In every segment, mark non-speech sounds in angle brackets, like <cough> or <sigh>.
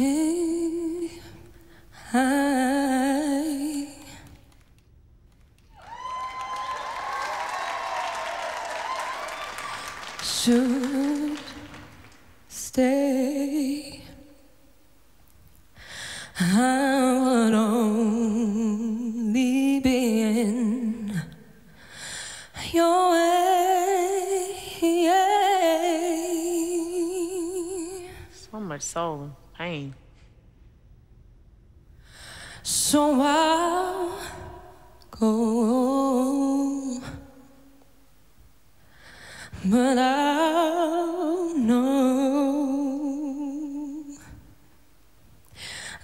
I should stay, I would only be in your way. So much soul pain. So I'll go, but I'll know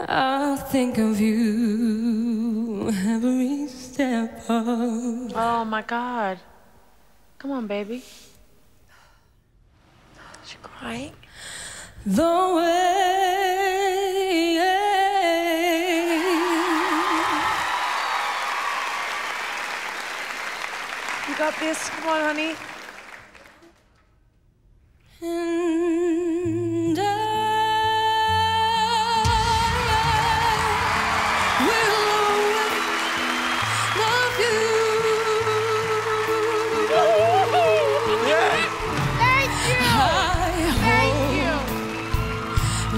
I'll think of you every step of Oh my God. Come on, baby. She crying? The way. You got this. Come on, honey.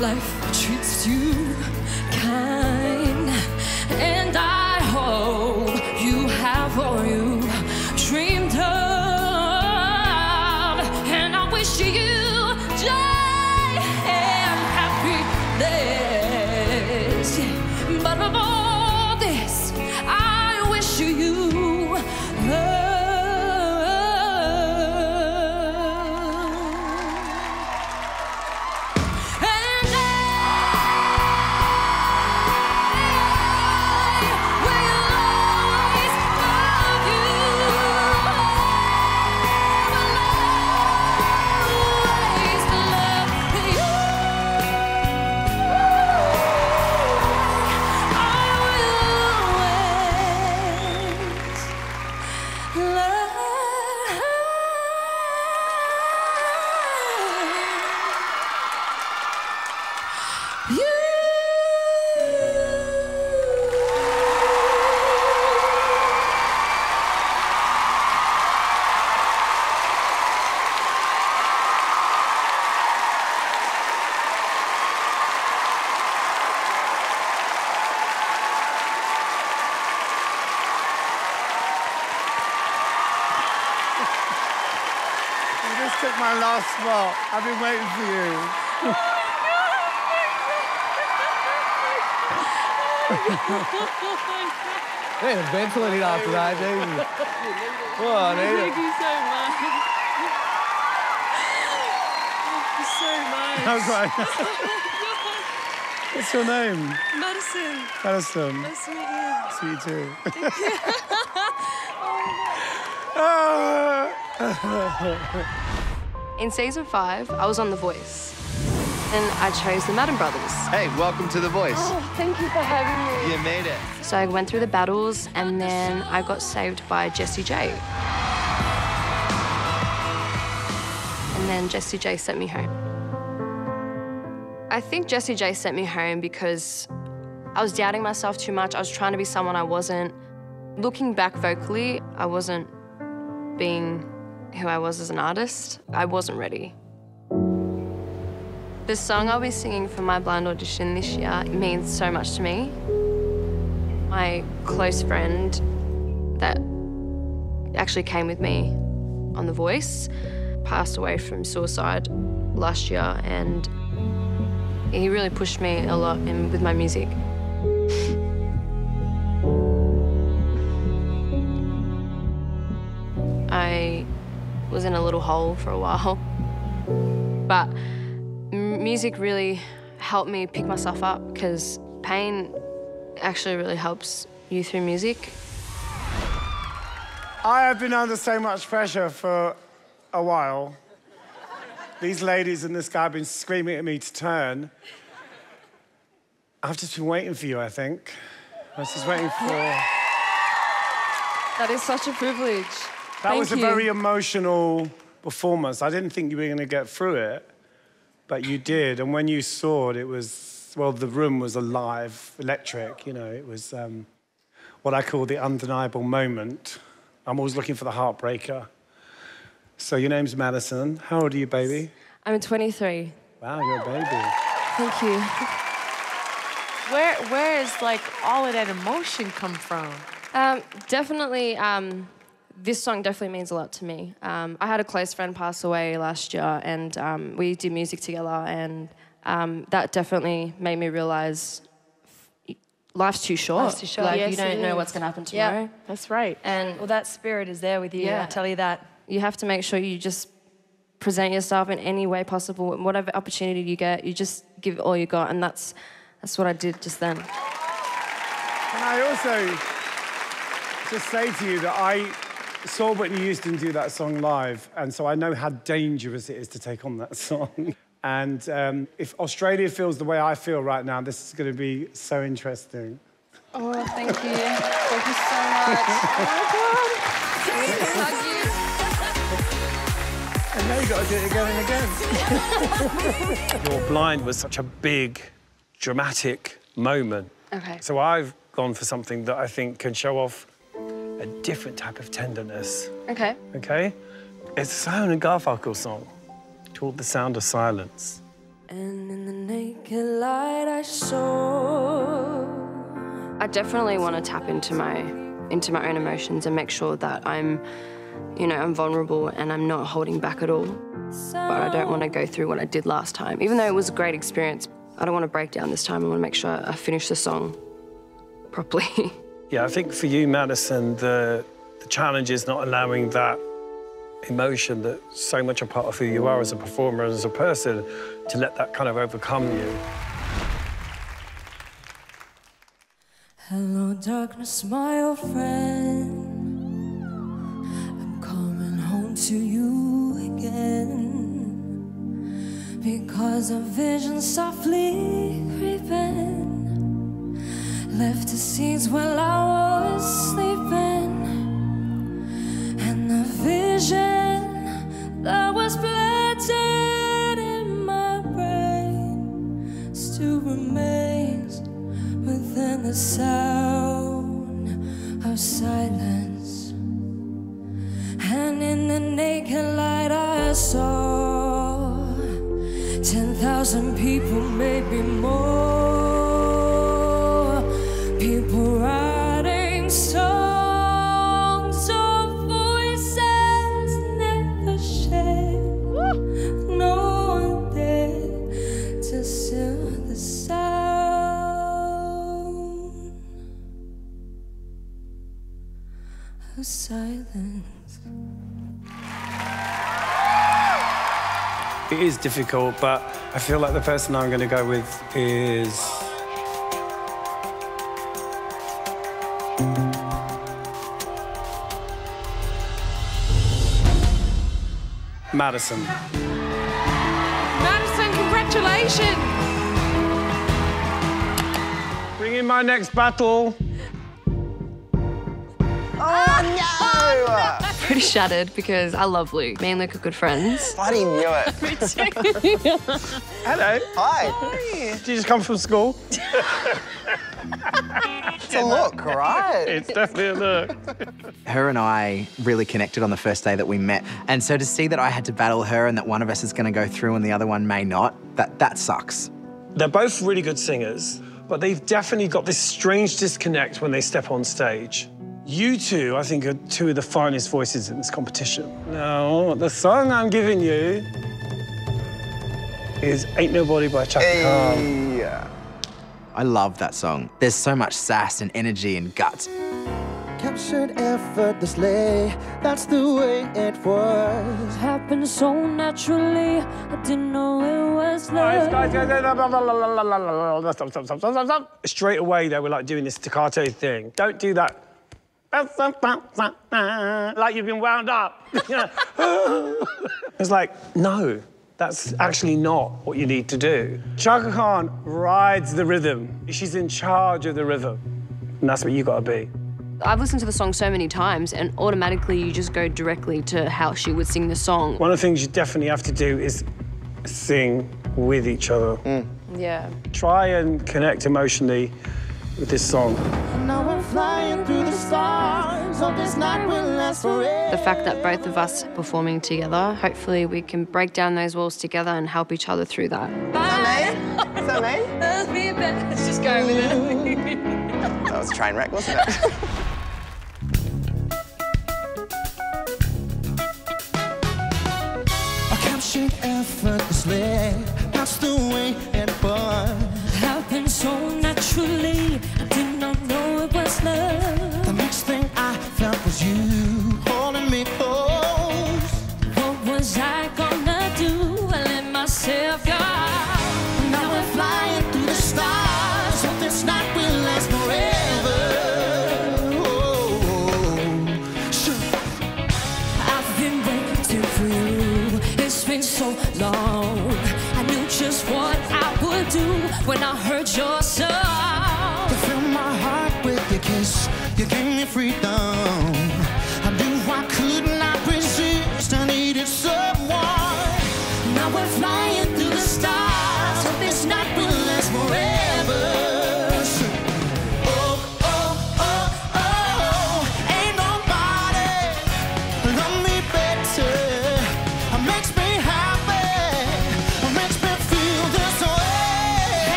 Life treats you took my last spot. I've been waiting for you. <laughs> Hey, ventilating after that. Oh, <laughs> I need Thank you so much. Thank you so much. That? <laughs> What's your name? Maddison. Maddison. Nice to meet you. See you too. Oh, ah! In season five, I was on The Voice, and I chose the Madden Brothers. Hey, welcome to The Voice. Oh, thank you for having me. You made it. So I went through the battles, and then I got saved by Jessie J. And then Jessie J sent me home. I think Jessie J sent me home because I was doubting myself too much. I was trying to be someone I wasn't. Looking back vocally, I wasn't being who I was as an artist. I wasn't ready. The song I'll be singing for my blind audition this year means so much to me. My close friend that actually came with me on The Voice passed away from suicide last year, and he really pushed me a lot in, with my music. <laughs> I was in a little hole for a while, but music really helped me pick myself up because pain actually really helps you through music. I have been under so much pressure for a while. These ladies and this guy have been screaming at me to turn. I've just been waiting for you, I think. I was just waiting for. That is such a privilege. That Thank was a you. very emotional performance. I didn't think you were going to get through it, but you did. And when you saw it, it was was, well, the room was alive, electric, you know, it was um, what I call the undeniable moment. I'm always looking for the heartbreaker. So your name's Maddison. How old are you, baby? I'm 23. Wow, you're a baby. Thank you. Where where is like all of that emotion come from? Um, definitely, um, this song definitely means a lot to me. Um, I had a close friend pass away last year, and um, we did music together, and um, that definitely made me realize life's too short. Life's too short. Like Yes, you don't know what's going to happen tomorrow. Yeah, that's right. And Well, that spirit is there with you. Yeah. I tell you that. you have to make sure you just present yourself in any way possible, and whatever opportunity you get, you just give it all you got, and that's that's what I did just then. Can I also just say to you that I saw Whitney Houston do that song live, and so I know how dangerous it is to take on that <laughs> song. And um, if Australia feels the way I feel right now, this is going to be so interesting. Oh, thank you. Thank you so much. Oh my god. And now you've got to do it again and again. <laughs> Your blind was such a big, dramatic moment. Okay. So I've gone for something that I think can show off a different type of tenderness. Okay. Okay? It's a Simon and Garfunkel song called The Sound of Silence. And in the naked light I saw. I definitely want to tap into my into my own emotions and make sure that I'm, you know, I'm vulnerable and I'm not holding back at all. But I don't want to go through what I did last time. Even though it was a great experience, I don't want to break down this time. I want to make sure I finish the song properly. <laughs> Yeah, I think for you, Maddison, the, the challenge is not allowing that emotion that's so much a part of who you are as a performer and as a person to let that kind of overcome you. Hello, darkness, my old friend. I'm coming home to you again. Because a vision softly creeping left the seeds while I was sleeping. And the vision that was planted in my brain still remains within the sound of silence. And in the naked light, I saw 10,000 people, maybe more. Of silence. It is difficult, but I feel like the person I'm going to go with is. Maddison. Maddison, congratulations! Bring in my next battle. Oh, Pretty shattered because I love Luke. Me and Luke are good friends. Bloody knew it. <laughs> Hello. Hi. Did you just come from school? It's a look, right? It's definitely a look. her and I really connected on the first day that we met. And so to see that I had to battle her and that one of us is going to go through and the other one may not, that, that sucks. They're both really good singers, but they've definitely got this strange disconnect when they step on stage. You two, I think, are two of the finest voices in this competition. Now, the song I'm giving you is Ain't Nobody by Chaka hey. Khan. I love that song. There's so much sass and energy and guts. Captured effortlessly, that's the way it was. Happened so naturally, I didn't know it was Straight away, they were like doing this staccato thing. Don't do that like you've been wound up. it's like, no, that's actually not what you need to do. Chaka Khan rides the rhythm. She's in charge of the rhythm. And that's what you gotta be. I've listened to the song so many times, and automatically you just go directly to how she would sing the song. One of the things you definitely have to do is sing with each other. Mm. Yeah. Try and connect emotionally with this song. The fact that both of us are performing together, hopefully we can break down those walls together and help each other through that. Is that me? Let's <laughs> just go with it. <laughs> That was a train wreck, wasn't it? I captured effortlessly. That's the way it was. Happened so naturally. Long. I knew just what I would do when I heard your song. You fill my heart with your kiss. You gave me freedom.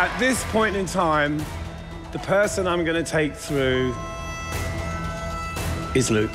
At this point in time, the person I'm going to take through is Luke.